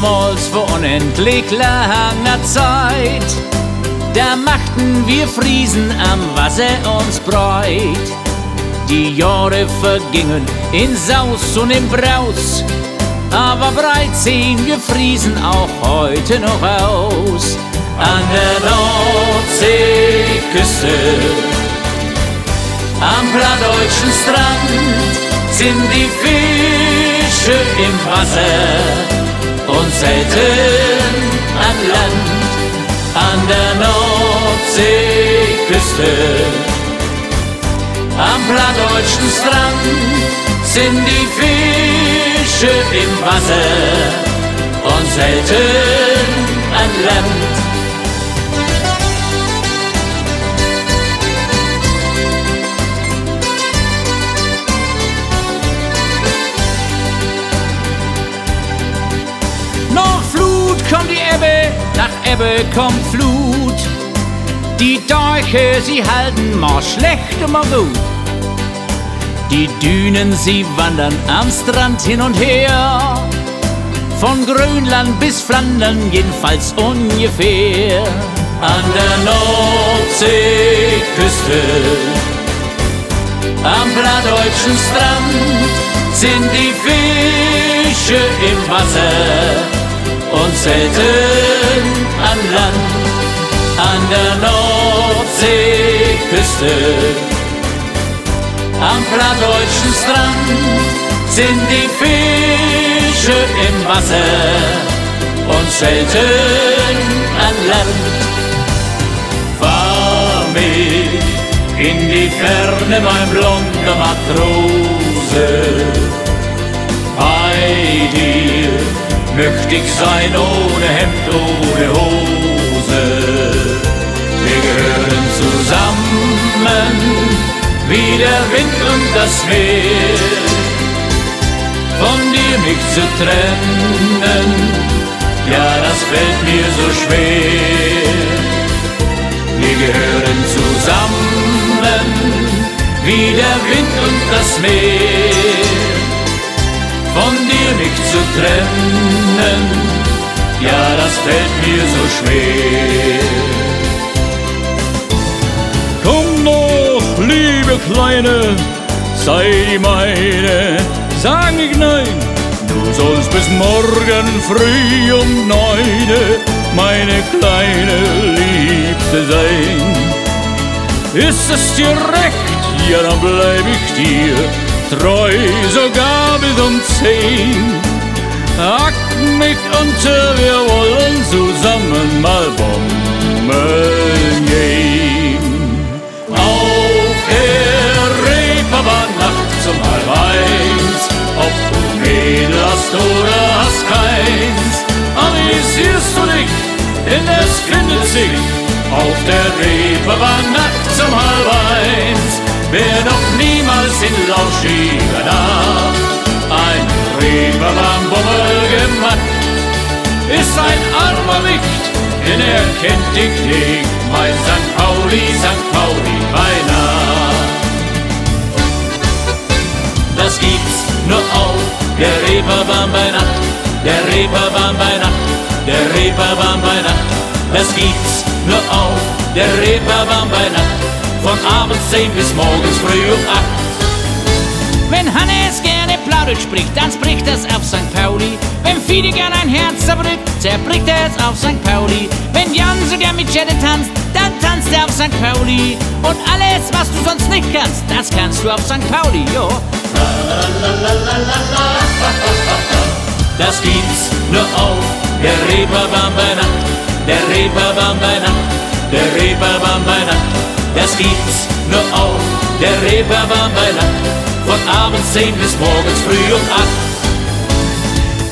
Damals vor unendlich langer Zeit, da machten wir Friesen am Wasser uns breit. Die Jahre vergingen in Saus und in Braus, aber breit sehen wir Friesen auch heute noch aus. An der Nordseeküste, am plattdeutschen Strand sind die Fische im Wasser und selten an Land an der Nordseeküste. Am plattdeutschen Strand sind die Fische im Wasser und selten an Land. Ebbe kommt Flut. Die Deiche, sie halten mal schlecht und mal gut. Die Dünen, sie wandern am Strand hin und her. Von Grönland bis Flandern, jedenfalls ungefähr. An der Nordseeküste, am plattdeutschen Strand, sind die Fische im Wasser und selten an Land, an der Nordseeküste. Am plattdeutschen Strand sind die Fische im Wasser und selten an Land. Fahr mich in die Ferne, mein blonder Matrose, bei dir möchte ich sein ohne Hemd, ohne Hose. Wir gehören zusammen wie der Wind und das Meer. Von dir mich zu trennen, ja, das fällt mir so schwer. Wir gehören zusammen wie der Wind und das Meer von dir nicht zu trennen, ja, das fällt mir so schwer. Komm doch, liebe Kleine, sei meine, sag ich nein, du sollst bis morgen früh um neune meine kleine Liebste sein. Ist es dir recht, ja, dann bleib ich dir treu sogar bis zehn. Akt mich unter, wir wollen zusammen mal bomben gehen. Auf der Reeperbahn nachts um halb eins, ob du Mädel hast oder hast keins, amüsierst du dich, denn es findet sich. Auf der Reeperbahn nachts um halb eins. Wer noch niemals in lauschiger Nacht ein Reeperbahn-Bummel gemacht, ist ein armer Wicht, denn er kennt dich nicht, mein St. Pauli, St. Pauli beinahe. Das gibt's nur auf der Reeperbahn bei Nacht, der Reeperbahn bei Nacht, der Reeperbahn bei Nacht. Das gibt's nur auf der Reeperbahn bei Nacht von abends 10 bis morgens früh um 8. Wenn Hannes gerne plaudert spricht, dann spricht es auf St. Pauli. Wenn Fide gern ein Herz zerbricht, zerbricht er es auf St. Pauli. Wenn Jan so gern mit Jette tanzt, dann tanzt er auf St. Pauli. Und alles, was du sonst nicht kannst, das kannst du auf St. Pauli, jo. Das gibt's nur auf der Reeperbahn bei Nacht, der Reeperbahn bei Nacht, der Reeperbahn bei Nacht. Das gibt's nur auf der Reeperbahn bei Nacht. Von abends 10 bis morgens früh um 8.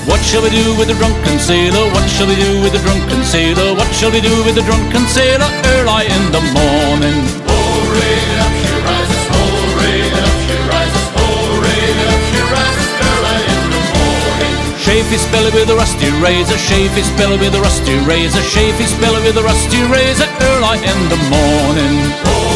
What shall we do with the drunken sailor? What shall we do with the drunken sailor? What shall we do with the drunken sailor early in the morning? Hooray, up she rises, hooray, up she rises, hooray, up she rises early in the morning. Shave his belly with a rusty razor, shave his belly with a rusty razor, shave his belly with a rusty razor early in the morning.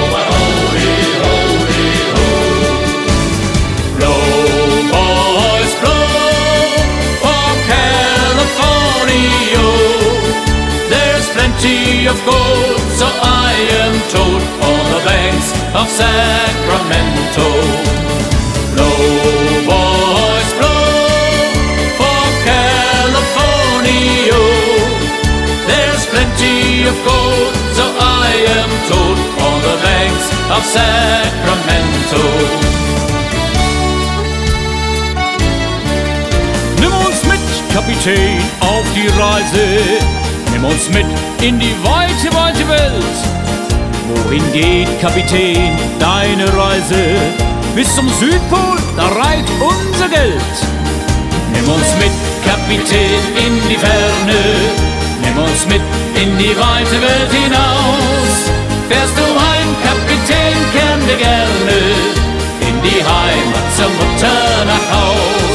of gold, so I am told, on the banks of Sacramento. Blow, boys, blow for California. There's plenty of gold, so I am told, on the banks of Sacramento. Nimm uns mit, Kapitän, auf die Reise. Nimm uns mit in die weite, weite Welt. Wohin geht, Kapitän, deine Reise? Bis zum Südpol, da reicht unser Geld. Nimm uns mit, Kapitän, in die Ferne. Nimm uns mit in die weite Welt hinaus. Fährst du heim, Kapitän, kehren wir gerne in die Heimat zur Mutter nach Haus.